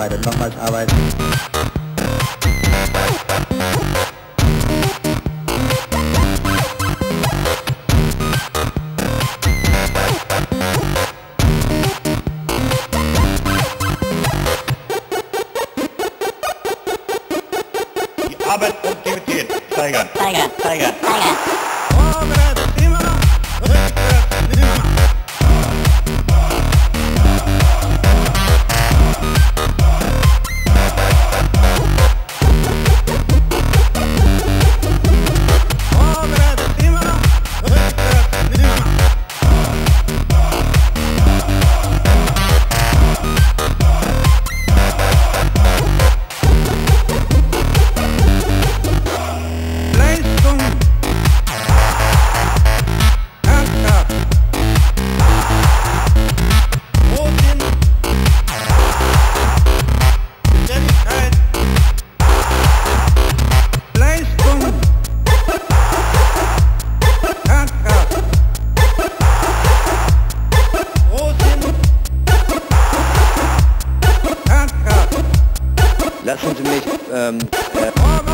Arbeit, Arbeit. Die Arbeitsproduktivität steigern. Steigern. Steigern. Steigern. Lassen Sie mich, ähm, äh,